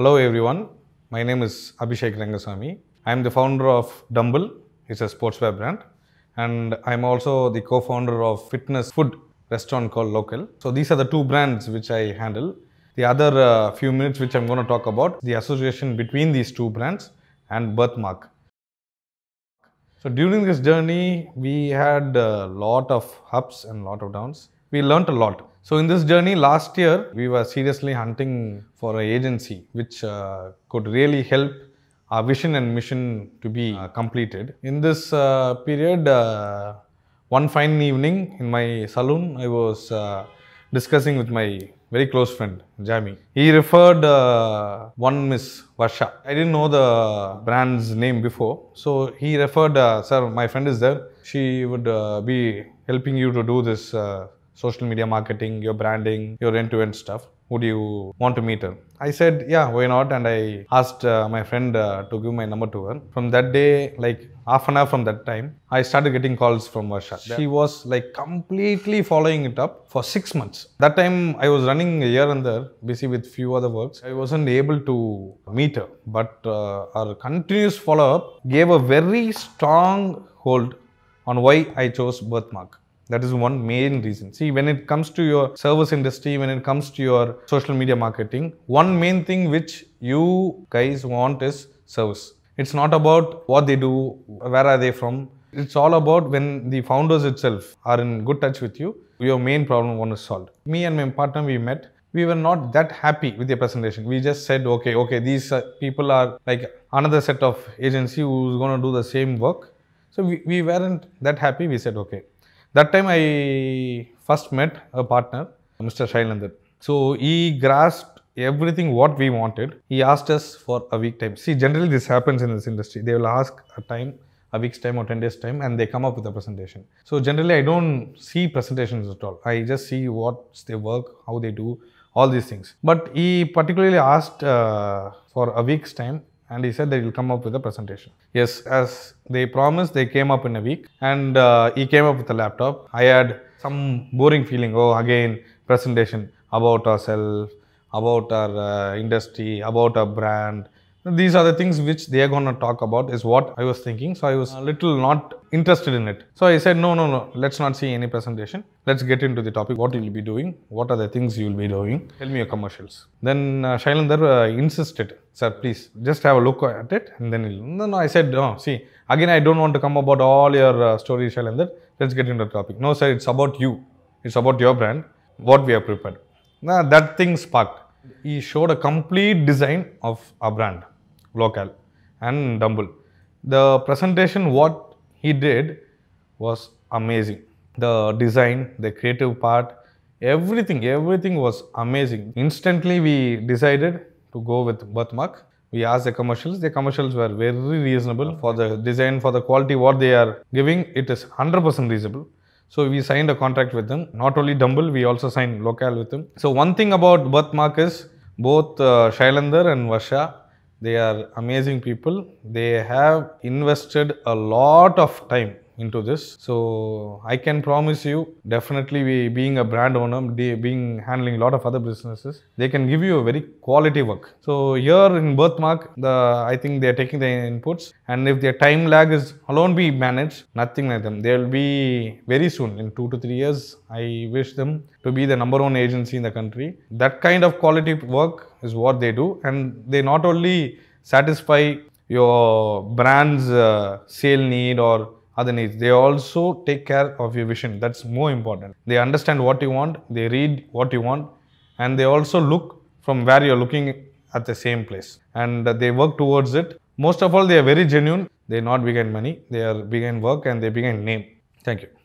Hello everyone, my name is Abishek Rengasamy. I am the founder of Dumbell, it's a sportswear brand, and I'm also the co-founder of fitness food restaurant called Local. So these are the two brands which I handle. The other uh, few minutes which I'm going to talk about the association between these two brands and Birth Marque. So during this journey, we had a lot of ups and lot of downs. We learnt a lot. So in this journey, last year we were seriously hunting for an agency which uh, could really help our vision and mission to be uh, completed. In this uh, period, uh, one fine evening in my saloon, I was uh, discussing with my very close friend, Jami. He referred uh, one Miss Varsha. I didn't know the brand's name before. So he referred, uh, sir, my friend is there. She would uh, be helping you to do this uh, social media marketing, your branding, your end to end stuff. Would you want to meet her? I said, yeah, why not? And I asked uh, my friend uh, to give my number to her. From that day, like half an hour from that time, I started getting calls from Varsha. She was like completely following it up for six months. That time I was running here and there, busy with few other works. I wasn't able to meet her, but uh, our continuous follow up gave a very strong hold on why I chose Birth Marque. That is one main reason. See, when it comes to your service industry, when it comes to your social media marketing, one main thing which you guys want is service. It's not about what they do, where are they from. It's all about when the founders itself are in good touch with you, your main problem one is solved. Me and my partner, we met. We were not that happy with the presentation. We just said, okay, okay, these uh, people are like another set of agency who's going to do the same work. So we, we weren't that happy. We said, okay, that time I first met a partner, Mr. Shailander. So he grasped everything what we wanted. He asked us for a week time. See, generally this happens in this industry. They will ask a time, a week's time or 10 days time and they come up with a presentation. So generally I don't see presentations at all. I just see what's their work, how they do, all these things. But he particularly asked uh, for a week's time and he said that he'll come up with a presentation. Yes, as they promised, they came up in a week and uh, he came up with a laptop. I had some boring feeling, oh, again, presentation about ourselves, about our uh, industry, about our brand. These are the things which they are going to talk about, is what I was thinking. So I was a little not interested in it. So I said, no, no, no, let's not see any presentation. Let's get into the topic. What you will be doing? What are the things you will be doing? Tell me your commercials. Then uh, uh, insisted, sir, please just have a look at it. And then no, no, I said, no, see, again, I don't want to come about all your uh, stories, Shailander. Let's get into the topic. No, sir, it's about you. It's about your brand, what we have prepared. Now, that thing sparked. He showed a complete design of our brand, local and Dumbell. The presentation, what he did was amazing. The design, the creative part, everything, everything was amazing. Instantly, we decided to go with Birth Marque. We asked the commercials. The commercials were very reasonable for the design, for the quality, what they are giving. It is 100% reasonable. So we signed a contract with them. Not only Dumbell, we also signed Local with them. So one thing about Birth Marque is both uh, Shailander and Varsha, they are amazing people. They have invested a lot of time into this. So I can promise you, definitely we, being a brand owner, being handling a lot of other businesses, they can give you a very quality work. So here in Birth Marque, the I think they are taking the inputs, and if their time lag is alone be managed, nothing like them. They will be very soon in two to three years. I wish them to be the number one agency in the country. That kind of quality work is what they do, and they not only satisfy your brand's uh, sale need or They also take care of your vision. That's more important. They understand what you want, they read what you want, and they also look from where you're looking at the same place. And they work towards it. Most of all, they are very genuine. They're not behind money, they are behind work and they behind name. Thank you.